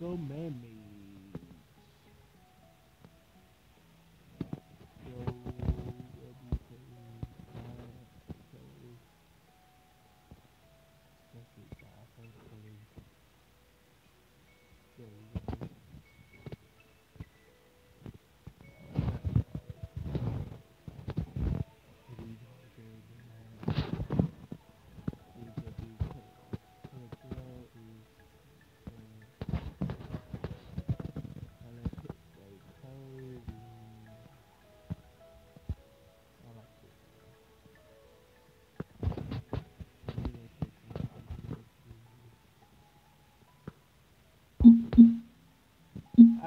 so man-made.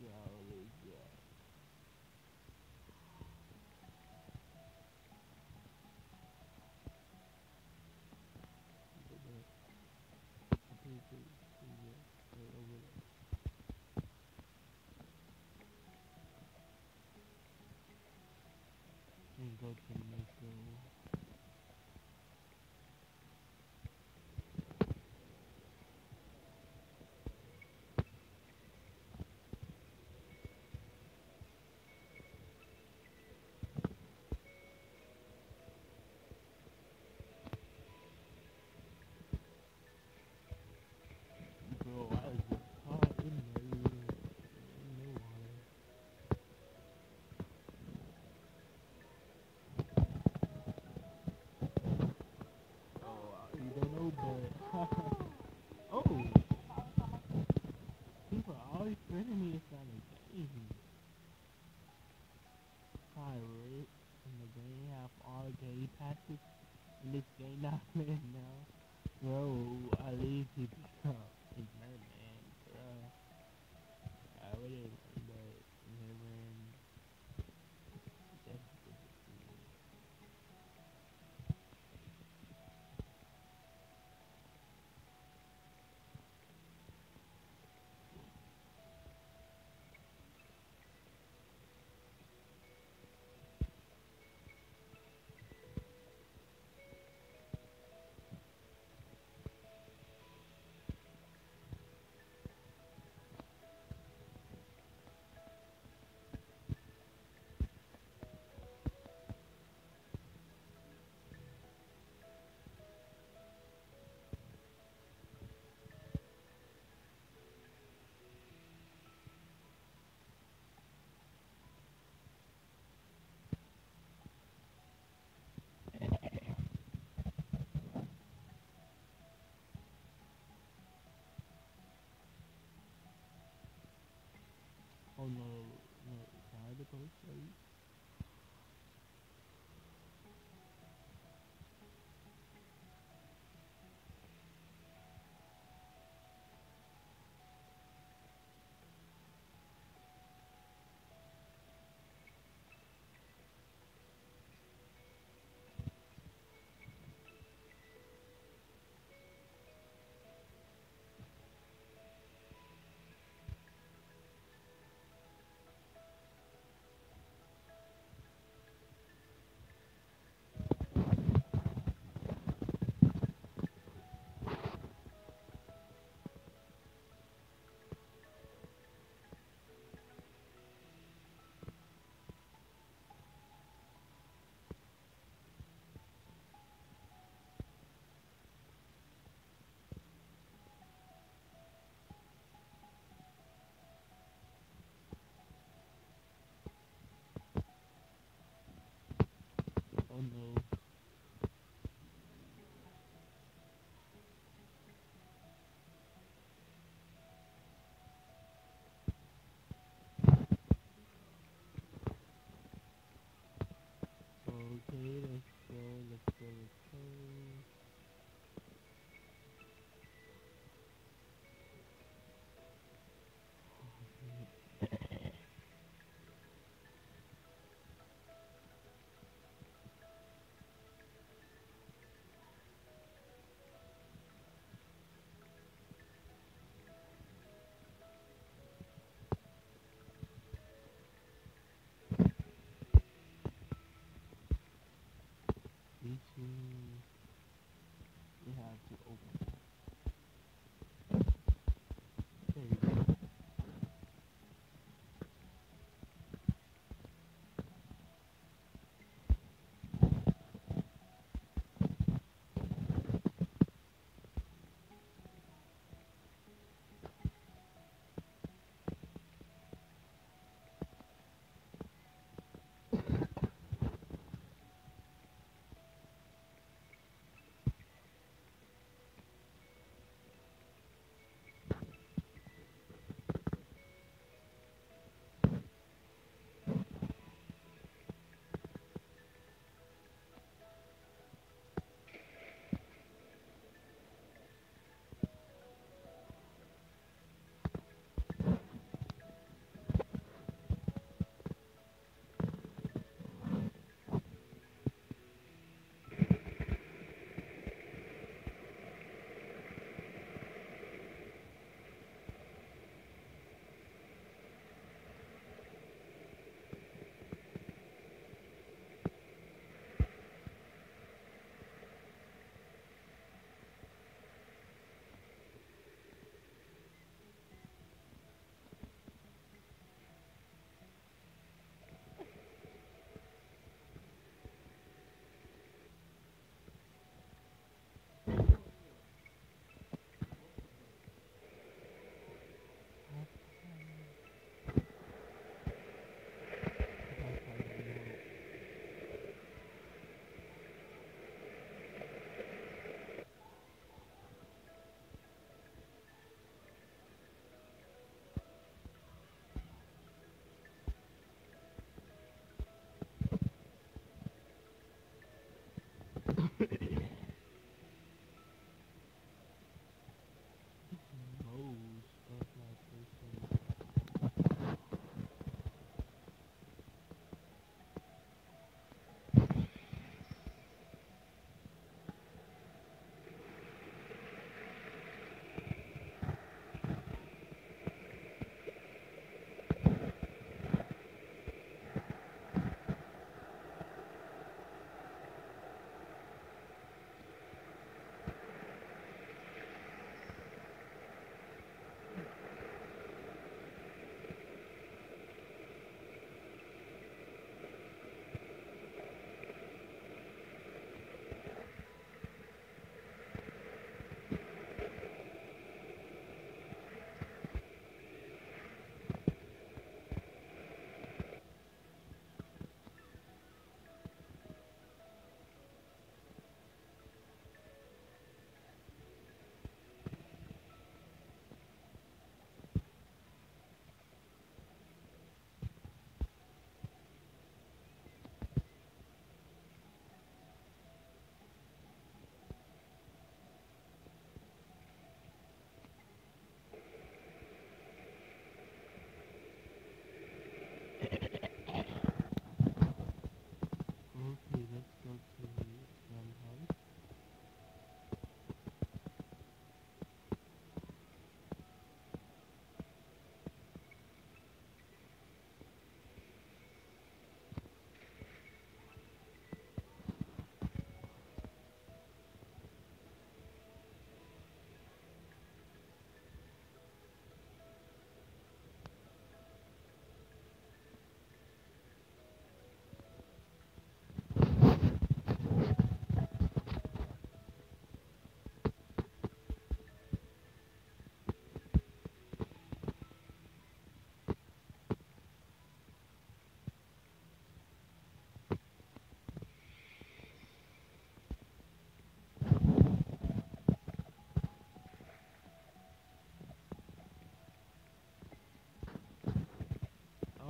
go, we to the the chain up in now. Right?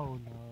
Oh no.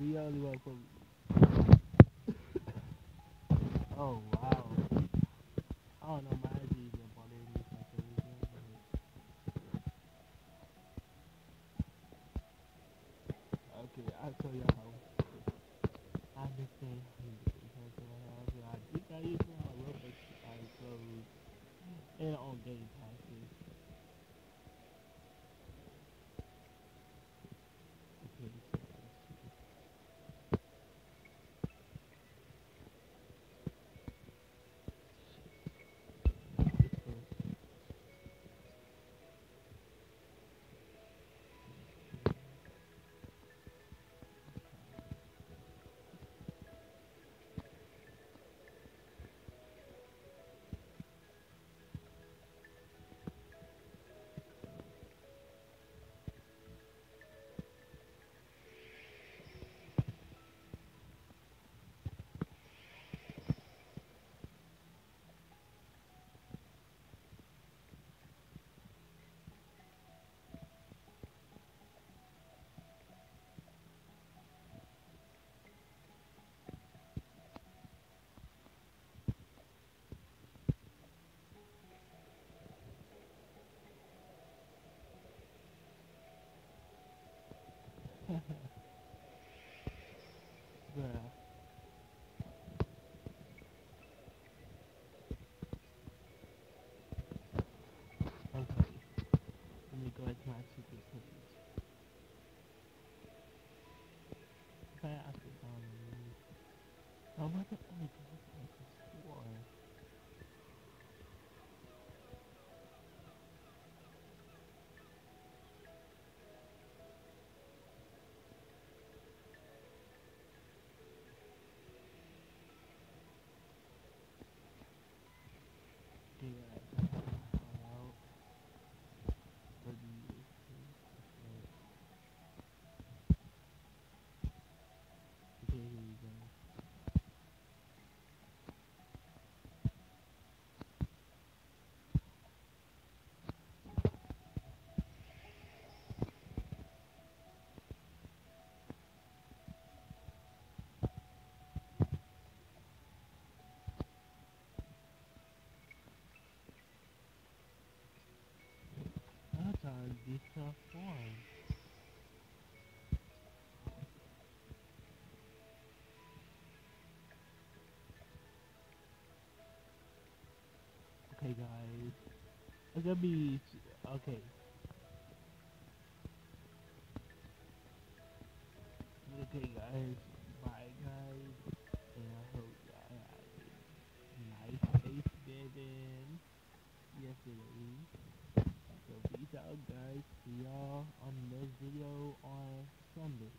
We only want oh wow. I don't know Bruh. Okay. Let me go into my secret cookies. Okay, I sit down and leave. Oh, what the? Oh my god, I just swore. Okay, guys, I'm gonna call out for the Okay, here we go. That's Okay, guys. It's gonna be okay. Okay, guys. Bye, guys. And I hope y'all had a nice Thanksgiving yesterday. Peace out, guys. See y'all on next video on Sunday.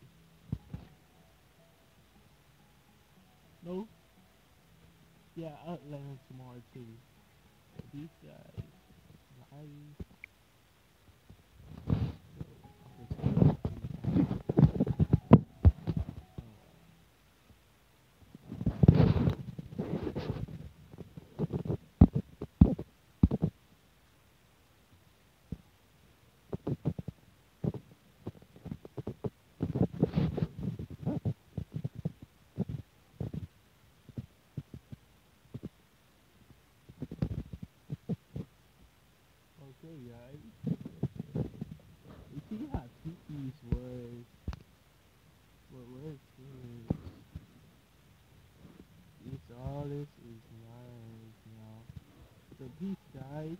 No. Yeah, I'll him tomorrow too. Peace, guys. Bye. Bye.